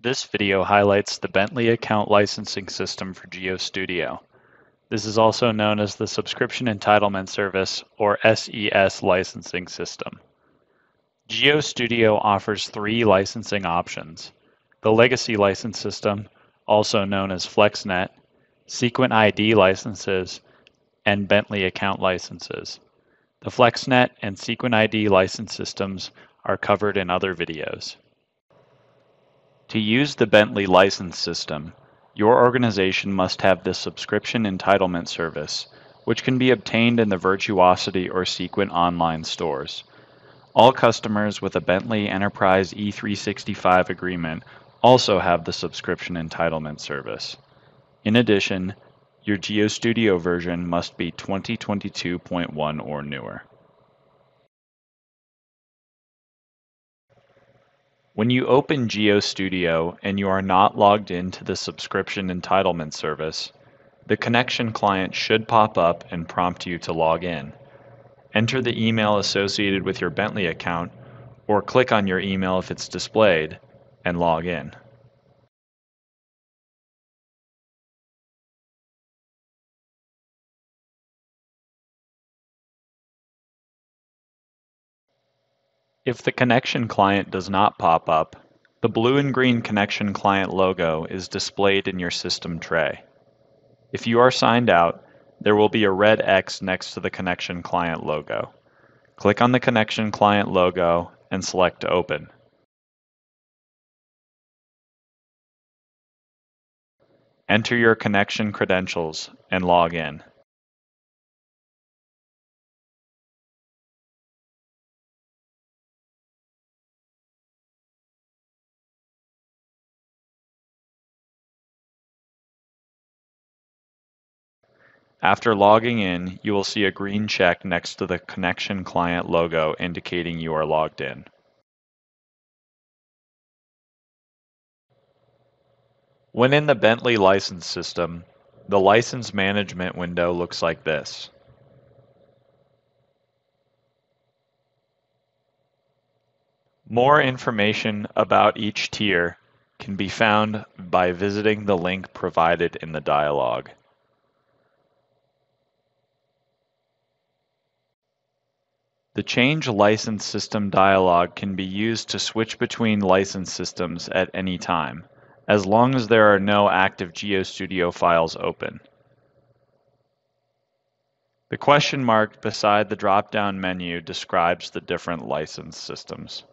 This video highlights the Bentley Account Licensing System for GeoStudio. This is also known as the Subscription Entitlement Service, or SES licensing system. GeoStudio offers three licensing options. The Legacy License System, also known as FlexNet, Seequent ID licenses, and Bentley Account licenses. The FlexNet and Seequent ID license systems are covered in other videos. To use the Bentley license system, your organization must have the Subscription Entitlement Service, which can be obtained in the Virtuosity or Seequent online stores. All customers with a Bentley Enterprise E365 agreement also have the Subscription Entitlement Service. In addition, your GeoStudio version must be 2022.1 or newer. When you open GeoStudio and you are not logged into the subscription entitlement service, the connection client should pop up and prompt you to log in. Enter the email associated with your Bentley account or click on your email if it's displayed and log in. If the connection client does not pop up, the blue and green connection client logo is displayed in your system tray. If you are signed out, there will be a red X next to the connection client logo. Click on the connection client logo and select Open. Enter your connection credentials and log in. After logging in, you will see a green check next to the Connection Client logo indicating you are logged in. When in the Bentley license system, the license management window looks like this. More information about each tier can be found by visiting the link provided in the dialog. The Change License System dialog can be used to switch between license systems at any time, as long as there are no active GeoStudio files open. The question mark beside the drop-down menu describes the different license systems.